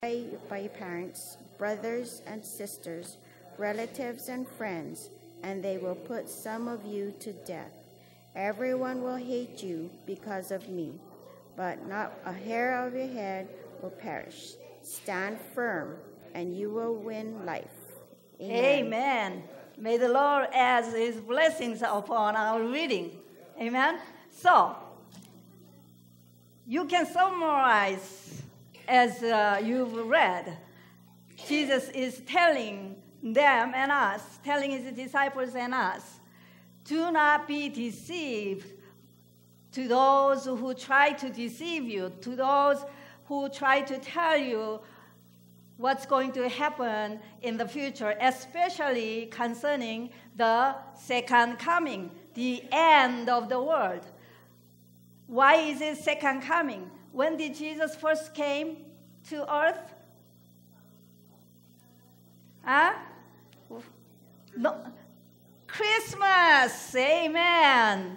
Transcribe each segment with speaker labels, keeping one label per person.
Speaker 1: by, by your parents, brothers and sisters, relatives and friends, and they will put some of you to death. Everyone will hate you because of me, but not a hair of your head will perish. Stand firm, and you will win life.
Speaker 2: Amen. May the Lord add his blessings upon our reading. Amen. So, you can summarize as uh, you've read. Jesus is telling them and us, telling his disciples and us, do not be deceived to those who try to deceive you, to those who try to tell you what's going to happen in the future, especially concerning the second coming, the end of the world. Why is it second coming? When did Jesus first came to earth? Huh? No. Christmas, amen.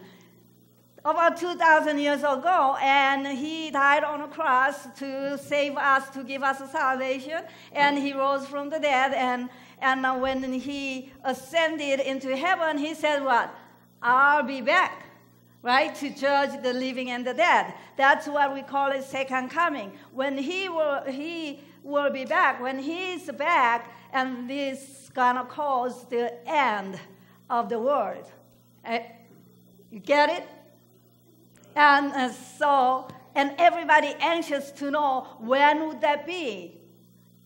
Speaker 2: About 2,000 years ago, and he died on a cross to save us, to give us salvation, and he rose from the dead. And, and when he ascended into heaven, he said, What? I'll be back, right, to judge the living and the dead. That's what we call it second coming. When he will, he will be back, when he's back, and this gonna cause the end of the world. Uh, you get it? And uh, so, and everybody anxious to know when would that be,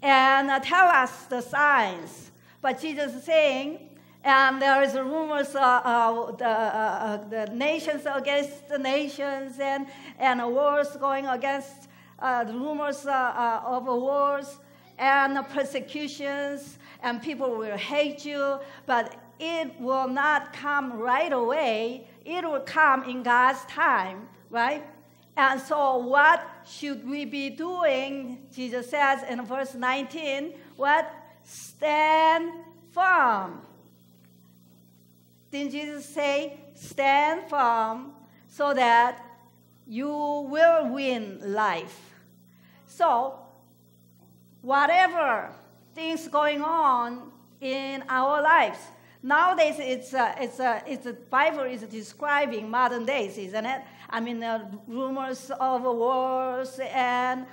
Speaker 2: and uh, tell us the signs. But Jesus is saying, and there is rumors uh, uh, the, uh, the nations against the nations and, and wars going against the rumors of wars and persecutions and people will hate you, but it will not come right away. It will come in God's time, right? And so, what should we be doing? Jesus says in verse 19, what? Stand firm. Didn't Jesus say, stand firm so that you will win life? So, whatever things going on in our lives. Nowadays, it's, uh, it's, uh, it's, the Bible is describing modern days, isn't it? I mean, uh, rumors of wars and,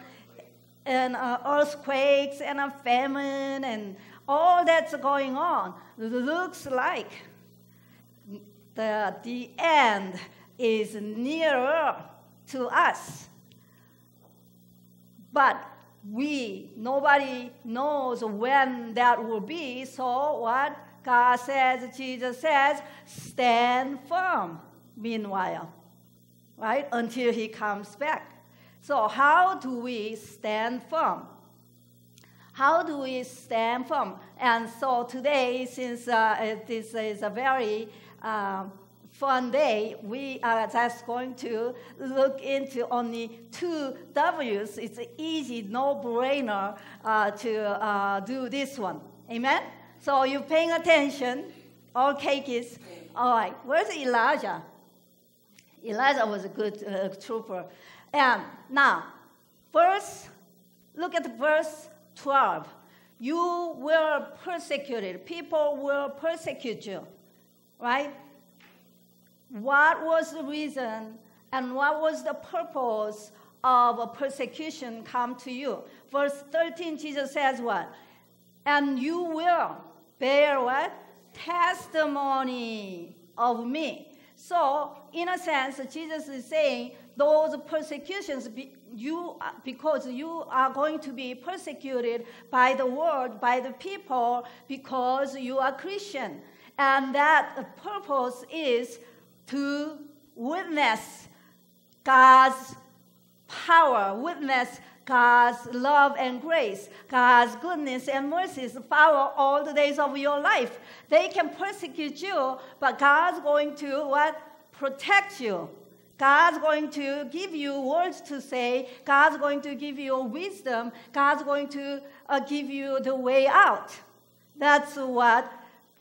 Speaker 2: and uh, earthquakes and a famine and all that's going on. Looks like the, the end is nearer to us. But we, nobody knows when that will be. So what God says, Jesus says, stand firm meanwhile, right? Until he comes back. So how do we stand firm? How do we stand firm? And so today, since uh, this is a very uh, fun day, we are just going to look into only two W's. It's easy, no-brainer uh, to uh, do this one. Amen? So you're paying attention. All cakeys. All right. Where's Elijah? Elijah was a good uh, trooper. And now, verse, look at verse 12. You were persecuted. People will persecute you, right? what was the reason and what was the purpose of a persecution come to you. Verse 13, Jesus says what? And you will bear what? Testimony of me. So, in a sense, Jesus is saying those persecutions, you, because you are going to be persecuted by the world, by the people, because you are Christian. And that purpose is to witness God's power, witness God's love and grace, God's goodness and mercies follow all the days of your life. They can persecute you, but God's going to what? Protect you. God's going to give you words to say. God's going to give you wisdom. God's going to uh, give you the way out. That's what,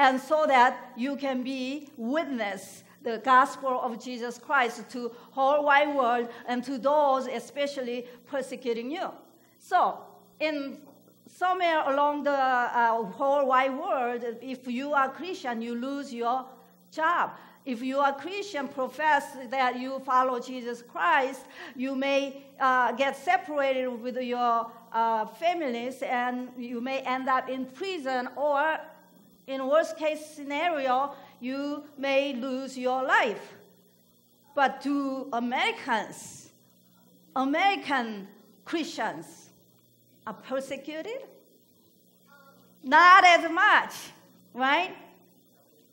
Speaker 2: and so that you can be witness the gospel of Jesus Christ to whole wide world and to those especially persecuting you. So, in somewhere along the uh, whole wide world, if you are Christian, you lose your job. If you are Christian, profess that you follow Jesus Christ, you may uh, get separated with your uh, families and you may end up in prison or in worst case scenario, you may lose your life. But to Americans, American Christians are persecuted? Not as much, right?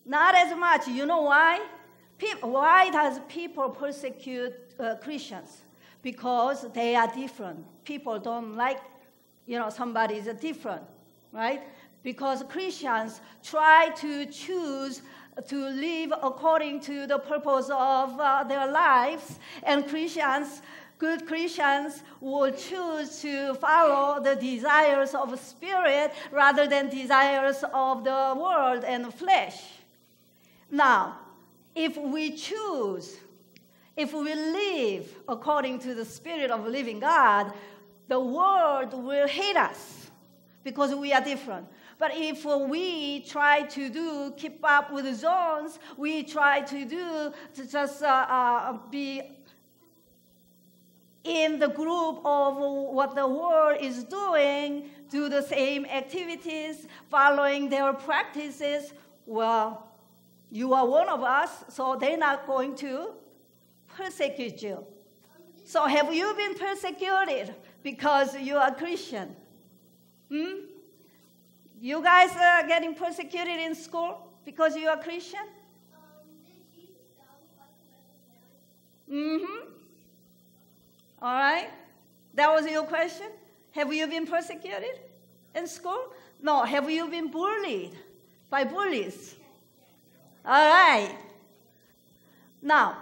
Speaker 2: Not as much. You know why? Why does people persecute uh, Christians? Because they are different. People don't like, you know, somebody is different, right? Because Christians try to choose to live according to the purpose of uh, their lives, and Christians good Christians will choose to follow the desires of spirit rather than desires of the world and flesh. Now, if we choose, if we live according to the spirit of living God, the world will hate us because we are different. But if we try to do keep up with the zones, we try to do to just uh, uh, be in the group of what the world is doing, do the same activities, following their practices, well, you are one of us, so they're not going to persecute you. So, have you been persecuted because you are Christian? Hmm? You guys are getting persecuted in school because you are Christian? Mm-hmm. All right? That was your question? Have you been persecuted in school? No. Have you been bullied by bullies? All right. Now,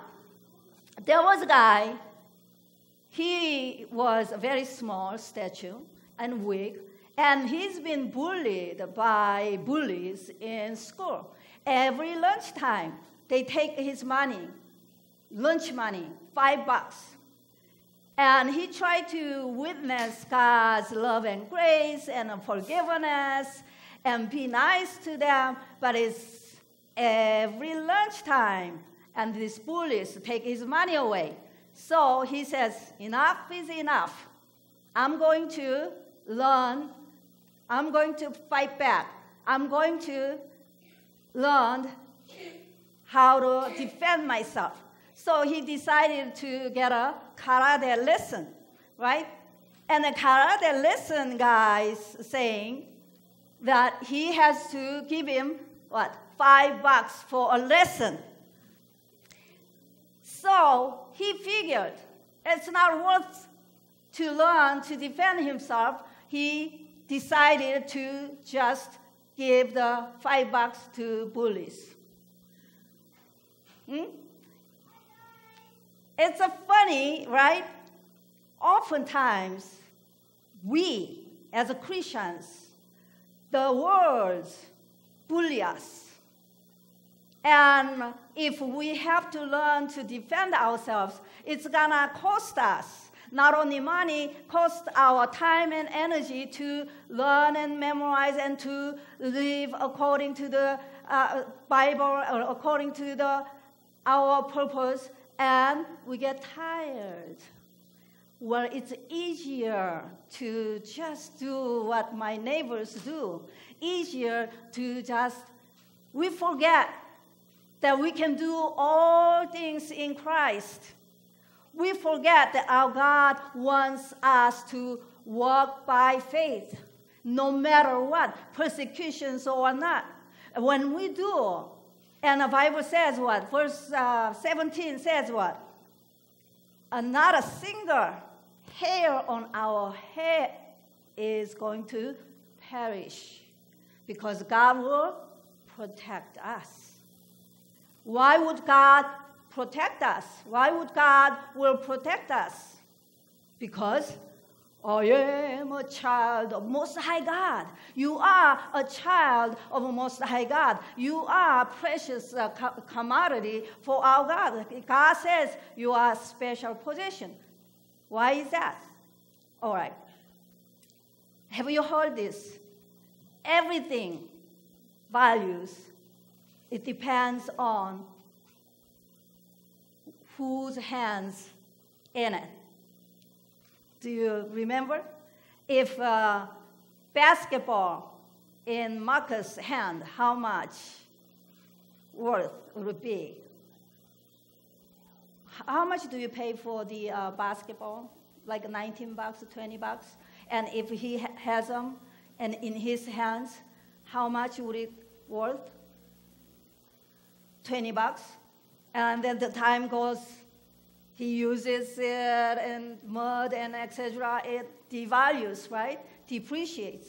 Speaker 2: there was a guy, he was a very small statue and weak, and he's been bullied by bullies in school. Every lunchtime, they take his money, lunch money, five bucks. And he tried to witness God's love and grace and forgiveness and be nice to them, but it's every lunchtime, and these bullies take his money away. So he says, Enough is enough. I'm going to learn, I'm going to fight back. I'm going to learn how to defend myself. So he decided to get a karate lesson, right? And the karate lesson guy is saying that he has to give him what five bucks for a lesson. So he figured it's not worth to learn to defend himself. He decided to just give the five bucks to bullies. Hmm? It's a funny, right? Oftentimes, we as Christians, the world bully us. And if we have to learn to defend ourselves, it's gonna cost us not only money, cost our time and energy to learn and memorize and to live according to the uh, Bible or according to the our purpose and we get tired. Well, it's easier to just do what my neighbors do, easier to just, we forget that we can do all things in Christ. We forget that our God wants us to walk by faith, no matter what, persecutions or not. When we do, and the Bible says what? Verse uh, 17 says what? And not a single hair on our head is going to perish because God will protect us. Why would God protect us? Why would God will protect us? Because I am a child of Most High God. You are a child of Most High God. You are a precious uh, commodity for our God. God says you are a special possession. Why is that? All right. Have you heard this? Everything values, it depends on whose hands in it. Do you remember? If basketball in Marcus' hand, how much worth would be? How much do you pay for the uh, basketball? Like 19 bucks, 20 bucks? And if he ha- has them and in his hands, how much would it worth? 20 bucks. And then the time goes, he uses it in mud and etc. It devalues, right? Depreciates.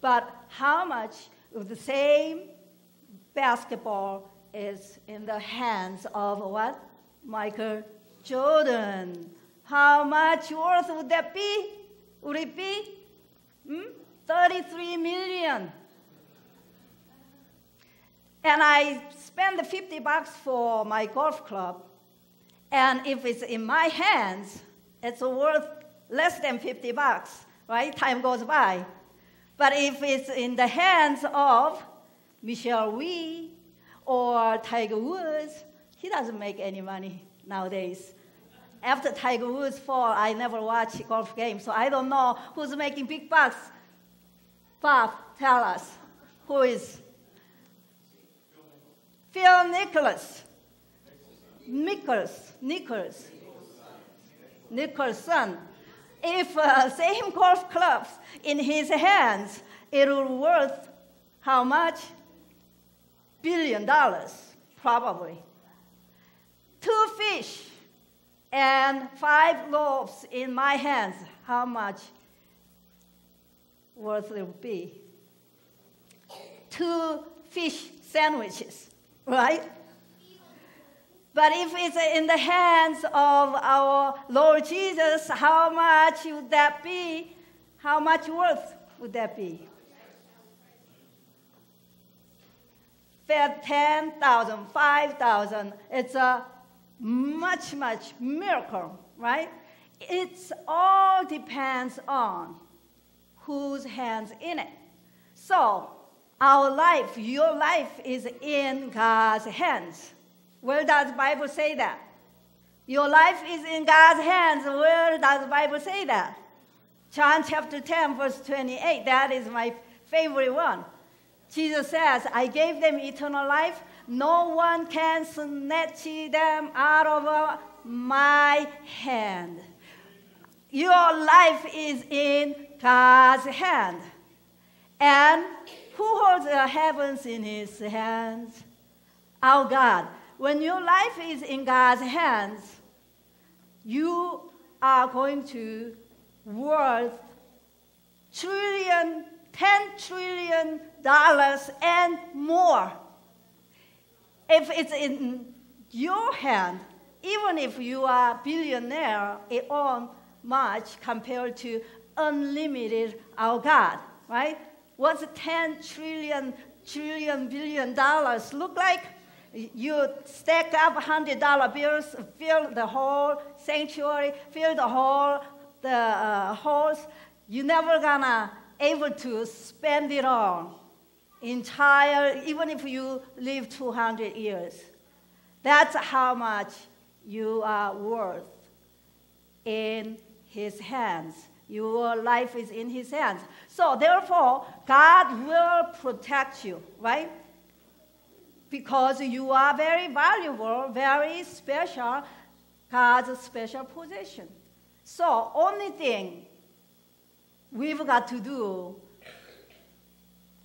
Speaker 2: But how much of the same basketball is in the hands of what? Michael Jordan. How much worth would that be? Would it be? Hmm? 33 million. And I spend the 50 bucks for my golf club. And if it's in my hands, it's worth less than 50 bucks, right? Time goes by. But if it's in the hands of Michelle Wie or Tiger Woods, he doesn't make any money nowadays. After Tiger Woods fall, I never watch golf games, so I don't know who's making big bucks. Bob, tell us who is Phil Nicholas. Nicholas, Nicholas, Nicholson. If uh, same golf clubs in his hands, it will worth how much? Billion dollars, probably. Two fish and five loaves in my hands, how much worth it will be? Two fish sandwiches right? But if it's in the hands of our Lord Jesus, how much would that be? How much worth would that be? Fed 10,000, 5,000. It's a much, much miracle, right? It all depends on whose hands in it. So our life, your life is in God's hands. Where does Bible say that? Your life is in God's hands. Where does Bible say that? John chapter 10, verse 28. That is my favorite one. Jesus says, I gave them eternal life. No one can snatch them out of my hand. Your life is in God's hand. And who holds the heavens in his hands? Our God. When your life is in God's hands, you are going to worth trillion, ten trillion dollars and more. If it's in your hand, even if you are billionaire, it won't much compared to unlimited our God, right? What's 10 trillion, trillion, billion dollars look like? You stack up $100 bills, fill the whole sanctuary, fill the whole the uh, halls. You're never gonna able to spend it all entire, even if you live 200 years. That's how much you are worth in His hands. Your life is in His hands. So, therefore, God will protect you, right? Because you are very valuable, very special, God's special position. So, only thing we've got to do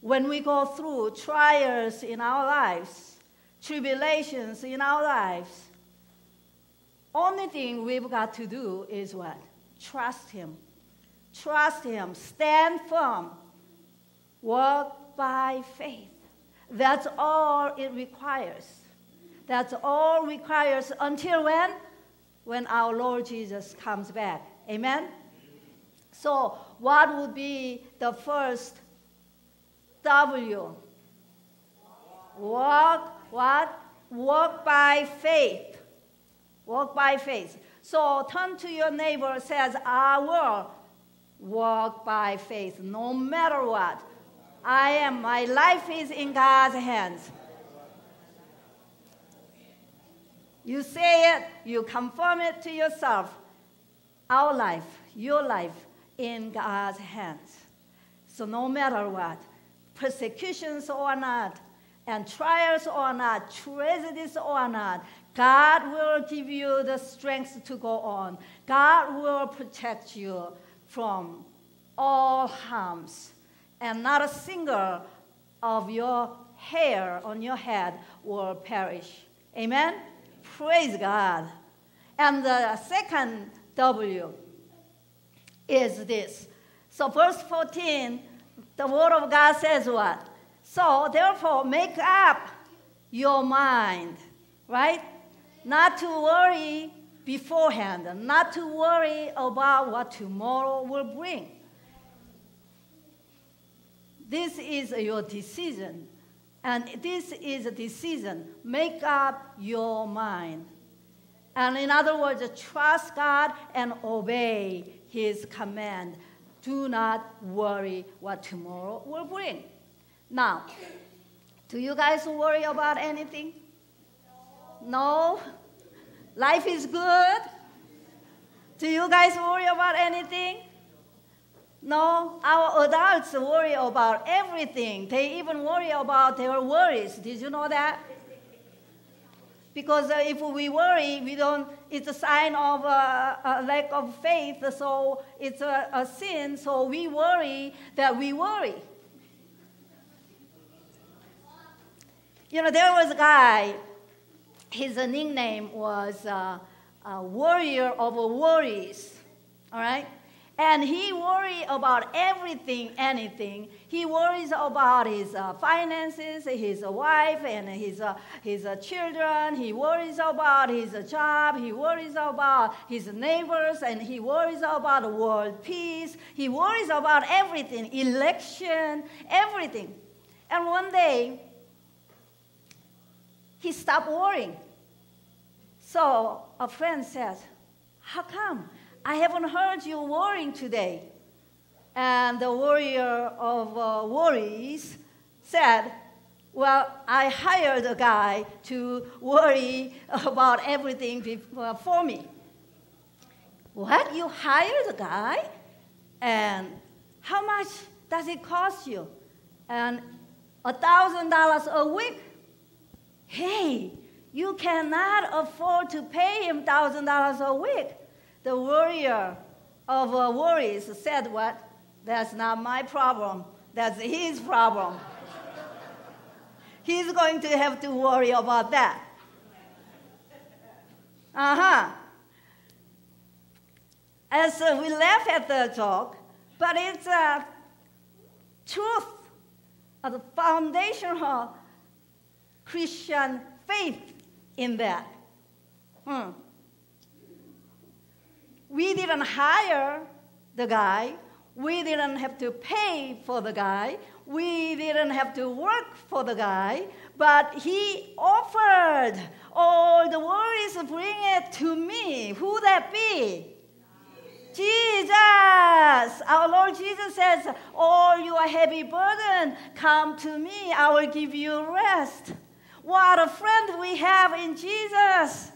Speaker 2: when we go through trials in our lives, tribulations in our lives, only thing we've got to do is what? Trust Him. Trust Him. Stand firm. Walk by faith. That's all it requires. That's all requires until when? When our Lord Jesus comes back. Amen? So, what would be the first W? Walk, what? Walk by faith. Walk by faith. So turn to your neighbor says, I will walk by faith no matter what. I am, my life is in God's hands. You say it, you confirm it to yourself. Our life, your life, in God's hands. So no matter what, persecutions or not, and trials or not, tragedies or not, God will give you the strength to go on. God will protect you from all harms, and not a single of your hair on your head will perish. Amen? Praise God. And the second W is this. So, verse 14, the Word of God says what? So, therefore, make up your mind, right? Not to worry beforehand, not to worry about what tomorrow will bring. This is your decision. And this is a decision. Make up your mind. And in other words, trust God and obey His command. Do not worry what tomorrow will bring. Now, do you guys worry about anything? No? Life is good? Do you guys worry about anything? No, our adults worry about everything. They even worry about their worries. Did you know that? Because uh, if we worry, we don't, it's a sign of uh, a lack of faith, so it's a, a sin, so we worry that we worry. You know, there was a guy, his nickname was uh, Warrior of Worries, all right? And he worries about everything, anything. He worries about his uh, finances, his wife, and his, uh, his uh, children. He worries about his job. He worries about his neighbors, and he worries about world peace. He worries about everything, election, everything. And one day, he stopped worrying. So a friend says, How come? I haven't heard you worrying today. And the warrior of uh, worries said, Well, I hired a guy to worry about everything uh, for me. What? You hired a guy? And how much does it cost you? And a thousand dollars a week? Hey, you cannot afford to pay him thousand dollars a week the warrior of worries said, What? That's not my problem. That's his problem. He's going to have to worry about that. Uh huh. As uh, we laugh at the joke, but it's a truth, a the foundational Christian faith in that. Hmm. We didn't hire the guy. We didn't have to pay for the guy. We didn't have to work for the guy. But he offered, all the worries, bring it to me. Who that be? Jesus. Our Lord Jesus says, All your heavy burden, come to me. I will give you rest. What a friend we have in Jesus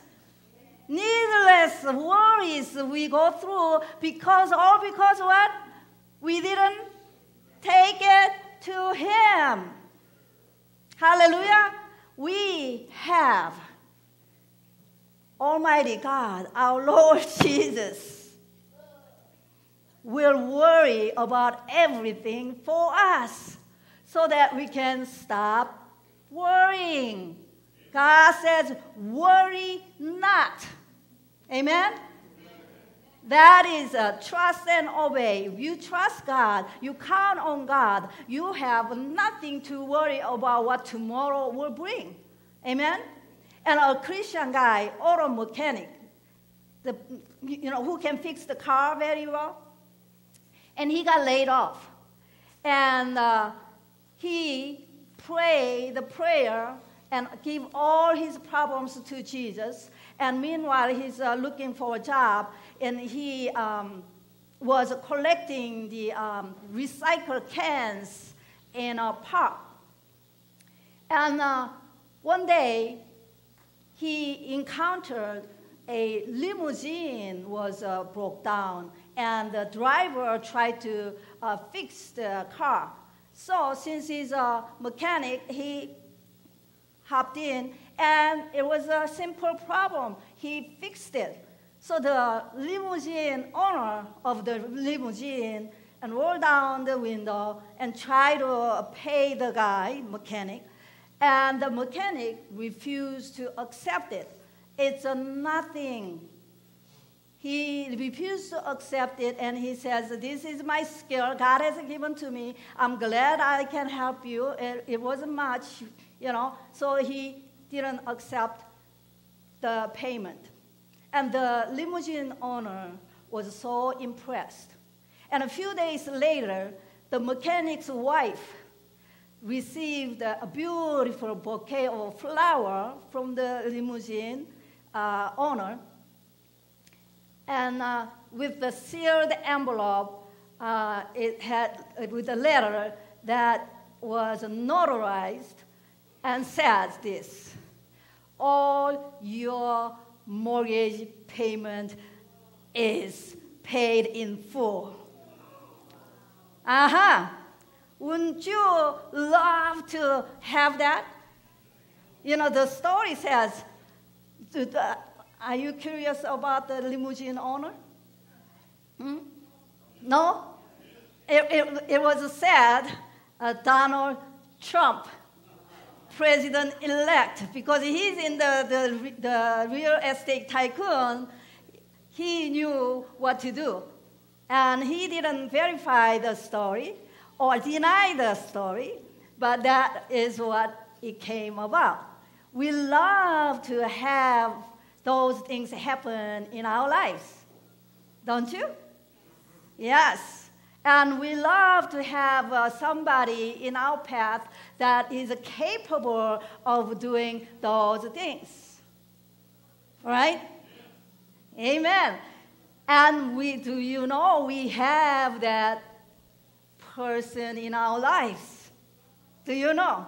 Speaker 2: needless worries we go through because all because what? We didn't take it to Him. Hallelujah. We have Almighty God, our Lord Jesus, will worry about everything for us so that we can stop worrying. God says, worry not. Amen? That is a trust and obey. If you trust God, you count on God, you have nothing to worry about what tomorrow will bring. Amen? And a Christian guy, auto mechanic, the, you know, who can fix the car very well, and he got laid off. And uh, he prayed the prayer and give all his problems to Jesus. And meanwhile, he's uh, looking for a job, and he um, was collecting the um, recycled cans in a park. And uh, one day, he encountered a limousine was uh, broke down, and the driver tried to uh, fix the car. So since he's a mechanic, he hopped in, and it was a simple problem. He fixed it. So the limousine owner of the limousine and rolled down the window and tried to pay the guy, mechanic, and the mechanic refused to accept it. It's a nothing. He refused to accept it and he says, This is my skill God has given to me. I'm glad I can help you. It, it wasn't much, you know. So he didn't accept the payment. And the limousine owner was so impressed. And a few days later, the mechanic's wife received a beautiful bouquet of flower from the limousine uh, owner. And uh, with the sealed envelope, uh, it had with a letter that was notarized and says this all your mortgage payment is paid in full. Uh huh. Wouldn't you love to have that? You know, the story says, are you curious about the limousine owner? Hmm? No? It, it, it was said uh, Donald Trump president elect because he's in the, the, the real estate tycoon, he knew what to do. And he didn't verify the story or deny the story, but that is what it came about. We love to have those things happen in our lives, don't you? Yes. And we love to have uh, somebody in our path that is capable of doing those things. Right? Amen. And we, do you know, we have that person in our lives. Do you know?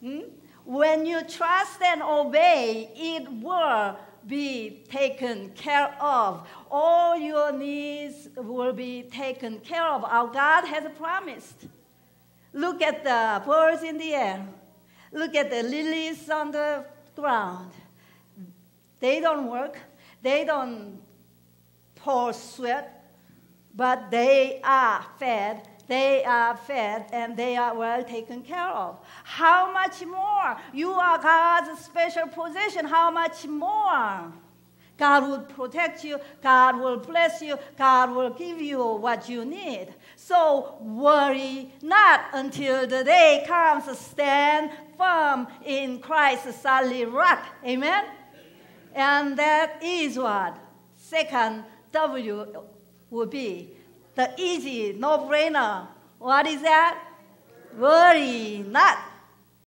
Speaker 2: Hmm? When you trust and obey, it will be taken care of. All your needs will be taken care of. Our God has promised. Look at the birds in the air. Look at the lilies on the ground. They don't work, they don't pour sweat, but they are fed they are fed and they are well taken care of. How much more? You are God's special possession. How much more? God will protect you. God will bless you. God will give you what you need. So worry not until the day comes. Stand firm in Christ's solid rock. Amen? And that is what second W will be the easy, no brainer. What is that? Worry not.